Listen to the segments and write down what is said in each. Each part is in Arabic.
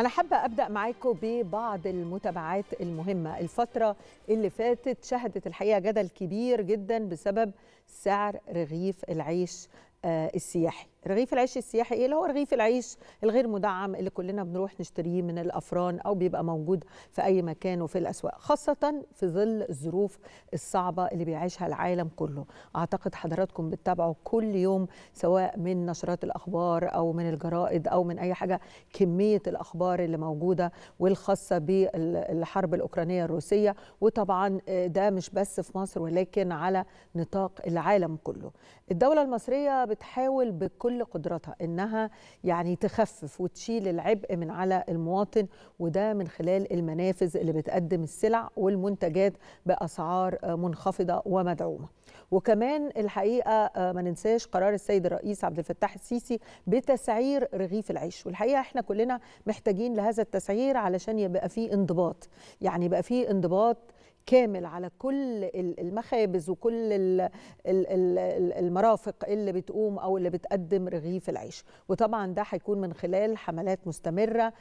أنا حابة أبدأ معاكم ببعض المتابعات المهمة. الفترة اللي فاتت شهدت الحقيقة جدل كبير جدا بسبب سعر رغيف العيش آه، السياحي. رغيف العيش السياحي إيه؟ اللي هو رغيف العيش الغير مدعم اللي كلنا بنروح نشتريه من الأفران أو بيبقى موجود في أي مكان وفي الأسواق خاصة في ظل الظروف الصعبة اللي بيعيشها العالم كله. أعتقد حضراتكم بتتابعوا كل يوم سواء من نشرات الأخبار أو من الجرائد أو من أي حاجة كمية الأخبار اللي موجودة والخاصة بالحرب الأوكرانية الروسية. وطبعا ده مش بس في مصر ولكن على نطاق العالم كله. الدولة المصرية بتحاول بكل قدرتها إنها يعني تخفف وتشيل العبء من على المواطن وده من خلال المنافذ اللي بتقدم السلع والمنتجات بأسعار منخفضة ومدعومة. وكمان الحقيقة ما ننساش قرار السيد الرئيس عبد الفتاح السيسي بتسعير رغيف العيش. والحقيقة إحنا كلنا محتاجين لهذا التسعير علشان يبقى فيه انضباط. يعني يبقى فيه انضباط كامل على كل المخابز وكل المرافق اللي بتقوم أو اللي بتقدم رغيف العيش. وطبعا ده هيكون من خلال حملات مستمرة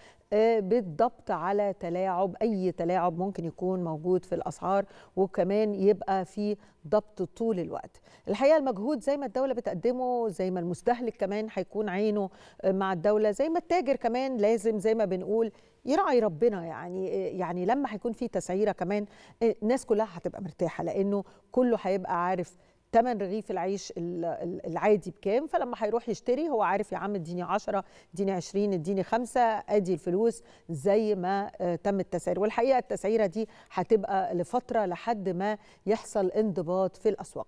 بالضبط على تلاعب أي تلاعب ممكن يكون موجود في الأسعار وكمان يبقى في ضبط طول الوقت. الحقيقة المجهود زي ما الدولة بتقدمه زي ما المستهلك كمان هيكون عينه مع الدولة زي ما التاجر كمان لازم زي ما بنقول يراعي ربنا يعني يعني لما هيكون في تسعيرة كمان الناس كلها هتبقى مرتاحة لأنه كله هيبقى عارف تمن رغيف العيش العادي بكام. فلما هيروح يشتري هو عارف يا عم اديني 10 اديني 20 اديني 5 أدي الفلوس زي ما تم التسعير. والحقيقة التسعيرة دي هتبقى لفترة لحد ما يحصل انضباط في الأسواق.